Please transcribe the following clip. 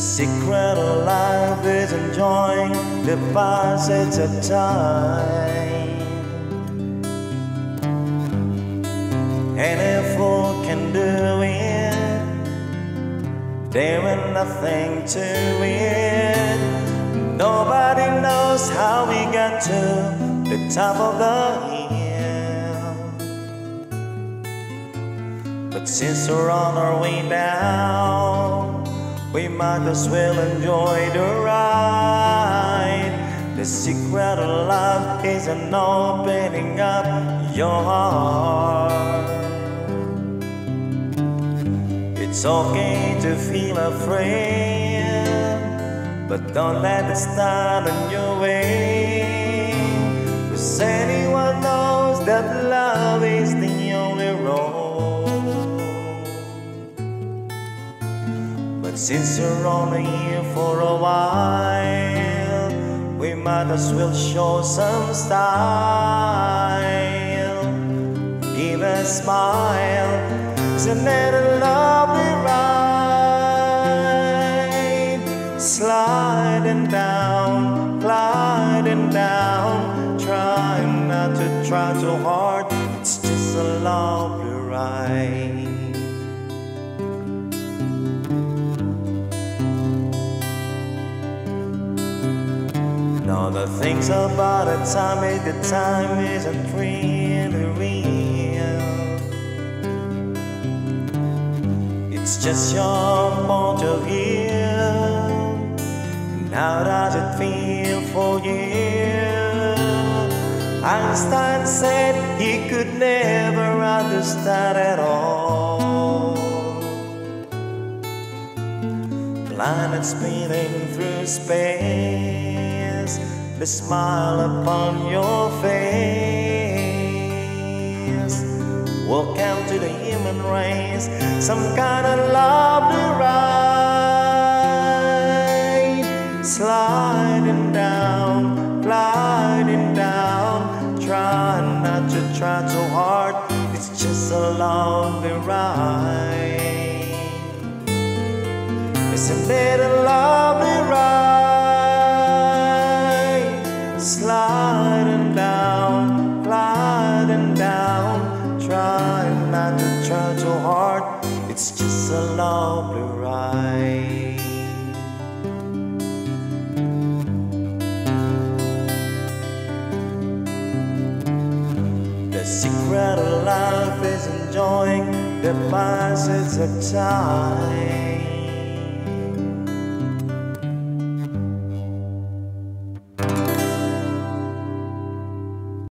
secret of life is enjoying the passage of time. Any fool can do it, there is nothing to it. Nobody knows how we got to the top of the hill. But since we're on our way down, we might as well enjoy the ride. The secret of love is an opening up your heart. It's okay to feel afraid, but don't let it stand in your way. Cause anyone knows that love But since you're only here for a while, we might as well show some style. Give a smile, isn't it a lovely ride? Sliding down, gliding down, trying not to try too hard. It's just a lovely ride. The things about is the time isn't really real. It's just your point of view. How does it feel for you? Einstein said he could never understand at all. Planet spinning through space, the smile upon your face. Welcome to the human race, some kind of lovely ride. Sliding down, gliding down, trying not to try too hard. It's just a lovely ride. Isn't it a lovely ride? It's just a lovely ride. The secret of life is enjoying the passage of time.